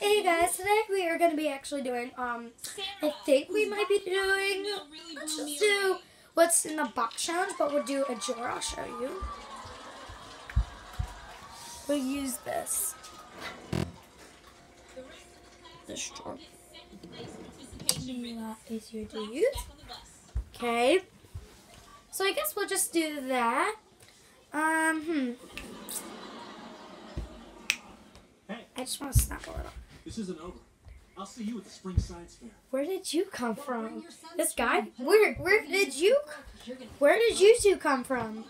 Hey guys, today we are going to be actually doing, um, I think we might be doing, let's just do what's in the box challenge, but we'll do a drawer, I'll show you. We'll use this. This a lot to use. Okay. So I guess we'll just do that. Um, hmm. I just want to snap a little. This isn't over. I'll see you at the spring science fair. Where did you come from? This guy? Where where did you where did you two come from?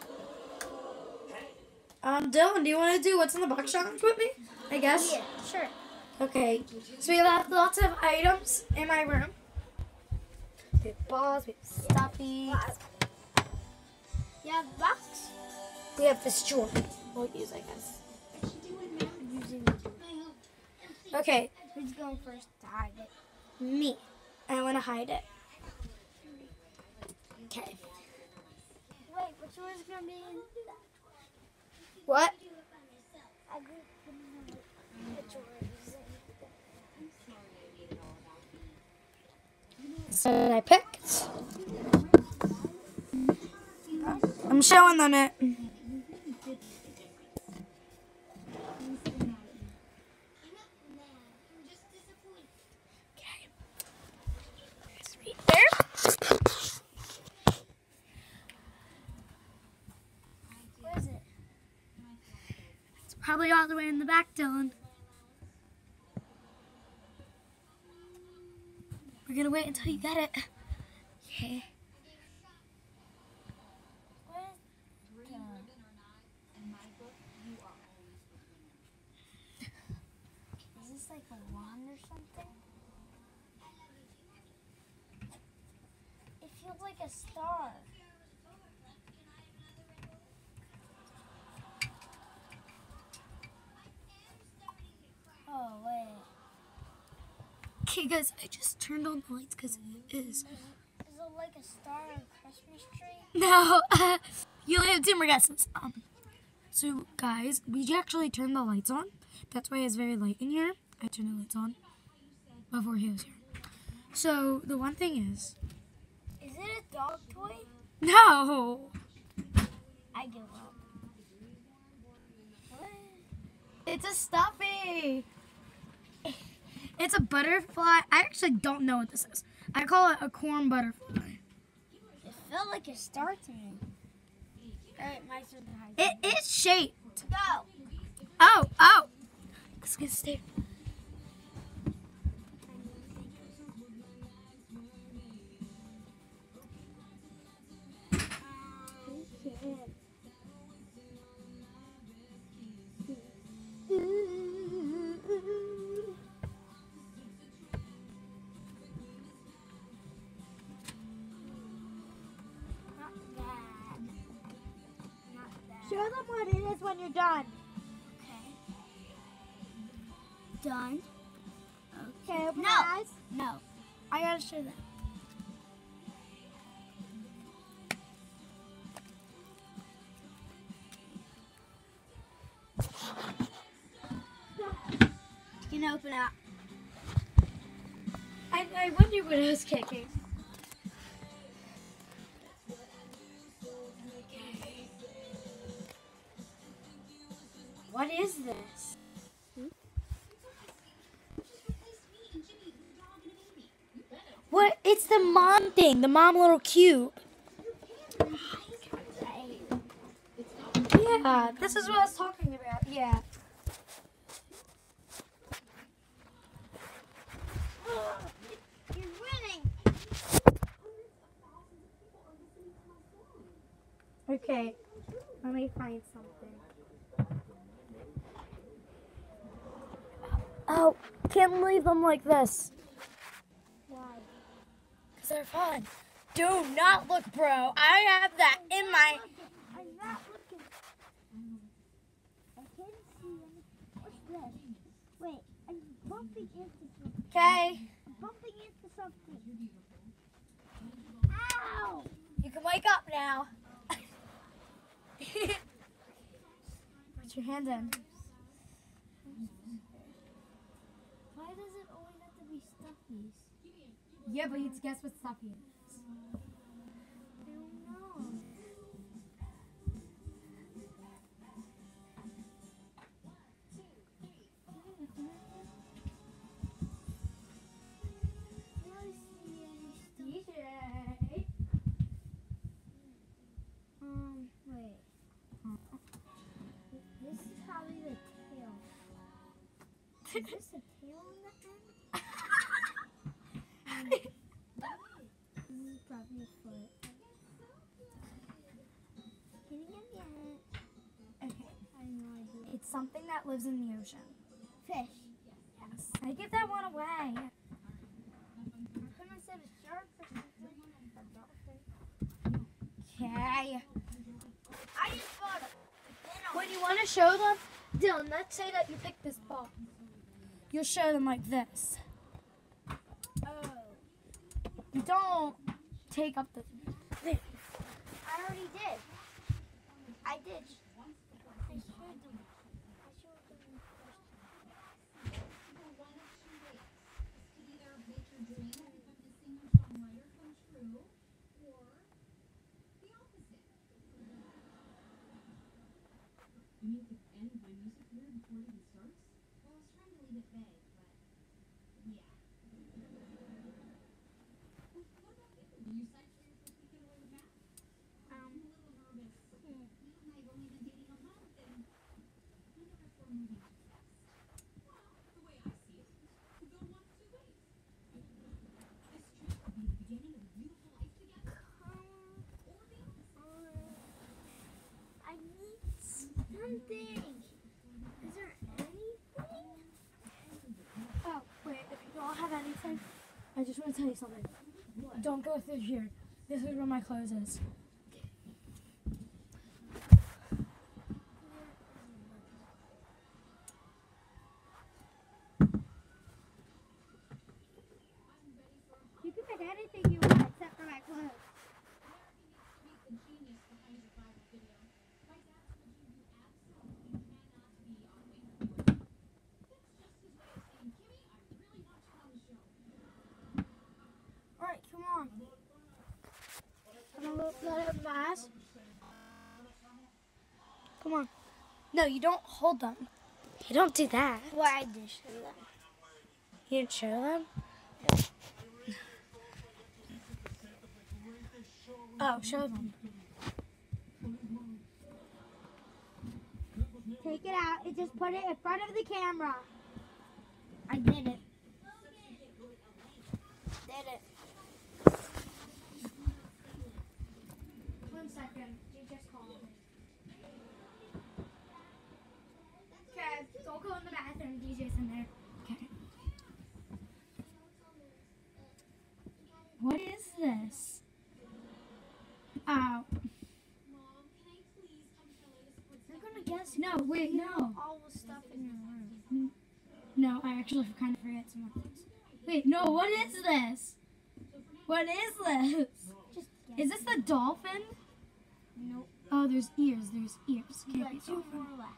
Um, Dylan, do you want to do what's in the box challenge with me? I guess. Yeah, sure. Okay. So we have lots of items in my room. We have balls, we have stuffies. You have box? We have this drawer. We'll use, I guess. Okay, Who's going first to hide it? me. I want to hide it. Okay. Wait, which one's gonna be in What? I agree. Which one is in? So I picked. I'm showing them it. Okay. It's right there. Where is it? It's probably all the way in the back, Dylan. We're gonna wait until you get it. Okay. Where is Is this like a wand or something? It feels like a star. Okay, guys, I just turned on the lights because it is. Is it like a star on a Christmas tree? No, Uh, you only have two more guesses. Um, so, guys, we actually turned the lights on. That's why it's very light in here. I turned the lights on before he was here. So, the one thing is, Is it a dog toy? no, I give up. What? it's a stuffy. It's a butterfly. I actually don't know what this is. I call it a corn butterfly. It felt like a star to me. Alright, my turn to hide. It is shaped. Go! Oh, oh. Let's get stay. Show them what it is when you're done. Okay. Done. Okay, open No. your eyes. No. I gotta show them. You can open up. I, I wonder what I was kicking. What is this? What? It's the mom thing, the mom little cube. Yeah, this is what I was talking about. Yeah. Okay, let me find something. Oh, can't leave them like this. Why? Because they're fun. Do not look, bro. I have that in my. I'm not looking. I can't see any. What's this? Wait, I'm bumping into something. Okay, I'm bumping into something. Ow! you can wake up now. Put your hand in. Why does it always have to be stuffies? Yeah, but you guess what stuff he is. I don't know. I don't see any stuff. DJ. Um, wait. This is probably the tail. Is this a tail on the end? This is probably a foot. Can you a hint? Okay. I have no idea. It's something that lives in the ocean. Fish. Yes. I give that one away. I couldn't have said a shark or something. A dolphin. Okay. I just it. When you want to show them, Dylan, let's say that you pick this ball. You'll show them like this. Oh. You don't take up the thing. I already did. I did. I showed them. I showed them first. Um, I need something. Is there anything? Oh, wait, if you don't have anything, I just want to tell you something. Don't go through here. This is where my clothes is. You can pick anything you want except for my clothes. Alright, come on. Come on, let- let it pass. Come on. No, you don't hold them. You don't do that. Well, I did show them. You didn't show them? Oh, show them. Take it out and just put it in front of the camera. I did it. Did it. One second. You just called me. Okay, don't go in the bathroom. DJ's in there. Okay. What is this? Oh. You're gonna guess No, wait, no. all the stuff in your room. No, I actually kind of forget some of things. Wait, no, what is this? What is this? Is this the dolphin? Nope. Oh, there's ears. There's ears. Can't be two dolphin. more left.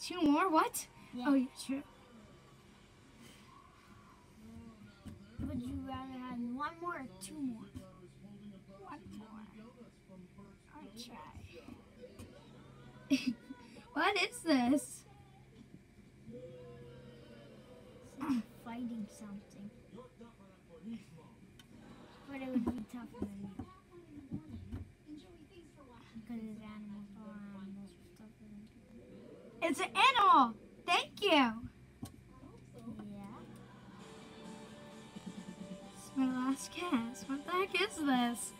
Two more? What? Yeah. Oh, yeah, true. Would you rather have one more or two more? One more. I'll try. what is this? I'm fighting something. But it would be tougher than Because it's animals, all animals are tougher. It's an animal. Thank you. Yeah. It's my last guess. What the heck is this?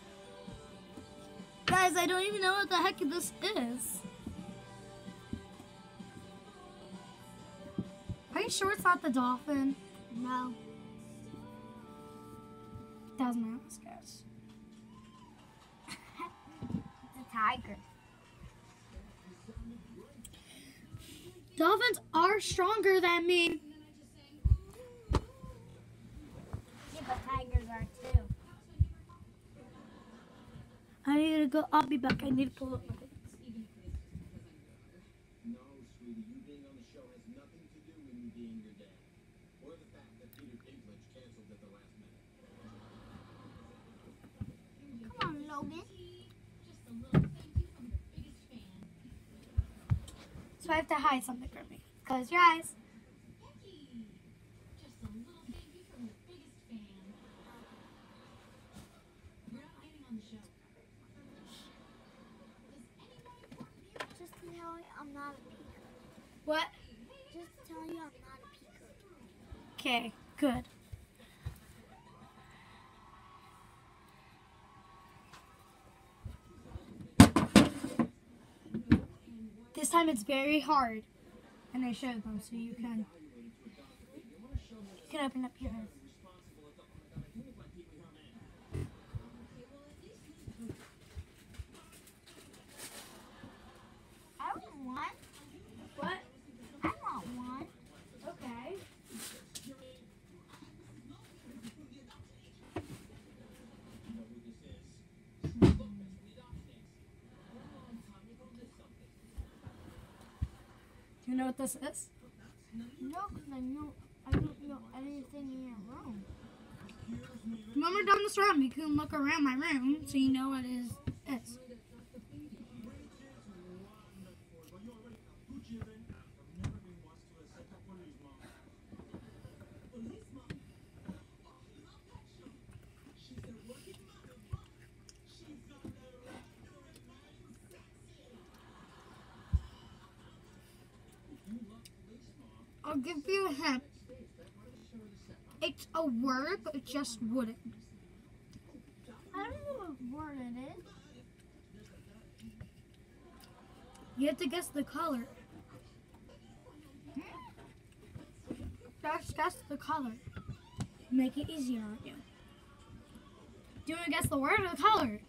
Guys, I don't even know what the heck this is. You sure it's not the dolphin? No. That was my last guess. It's a tiger. Dolphins are stronger than me. Yeah, but tigers are too. I need to go. I'll be back. I need to pull up my things. No, sweetie, you being on the show has nothing to do with me being your dad. So I have to hide something from me. Close your eyes. Just to tell you, I'm not a peeker. What? Just to tell you, I'm not a peeker. Okay, good. This time it's very hard. And I showed them so you can you can open up your eyes. You know what this is? No, because I know I don't know anything in your room. When we're done this room, you can look around my room so you know what it is. I'll give you a hint. It's a word, but it's just wooden. I don't know what word it is. You have to guess the color. Just guess the color. Make it easier on you. Do you want to guess the word or the color?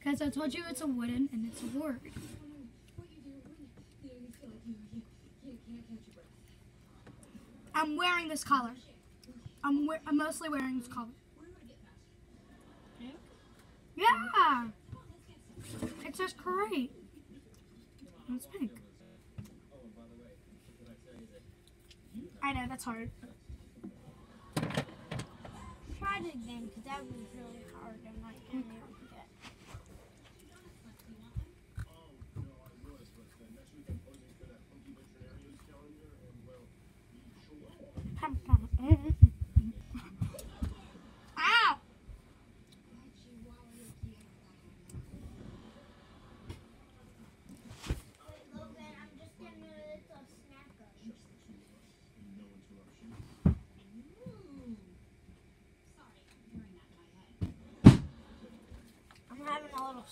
Because I told you it's a wooden and it's a word. I'm wearing this collar. I'm, we- I'm mostly wearing this collar. Yeah! It's just great. It's pink. I know, that's hard. Try it again, because that was really hard I can't even get. Ow! Logan, I'm just getting a little snack of. I'm having a little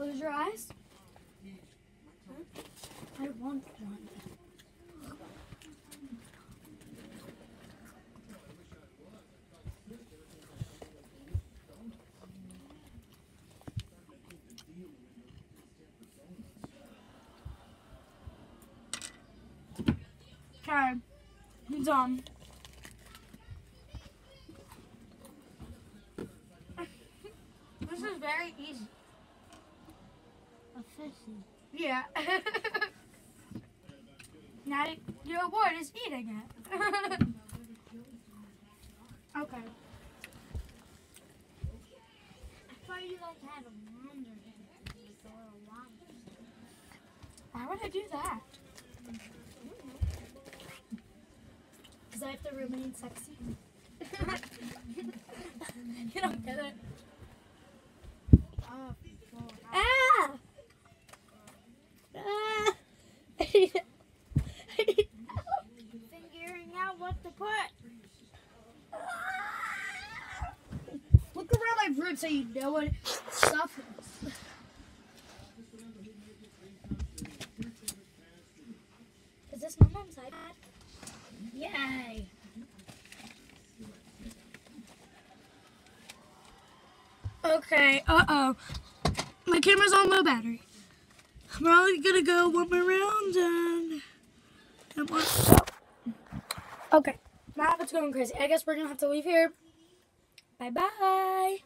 close your eyes. I want one. Okay, I'm done. This is very easy. Yeah. now your boy is eating it. okay. I thought you like a wonder or a wonder. Why would I do that? Because I have to remain sexy. you don't get it. Oh, well, Ah! Ah! I need it. I need figuring out what to put. Look around know what stuff is. Is this my mom's iPad? Yay! Okay, uh oh. My camera's on low battery. I'm probably gonna go one more round and Come on. So, okay. Now it's going crazy. I guess we're gonna have to leave here. Bye bye.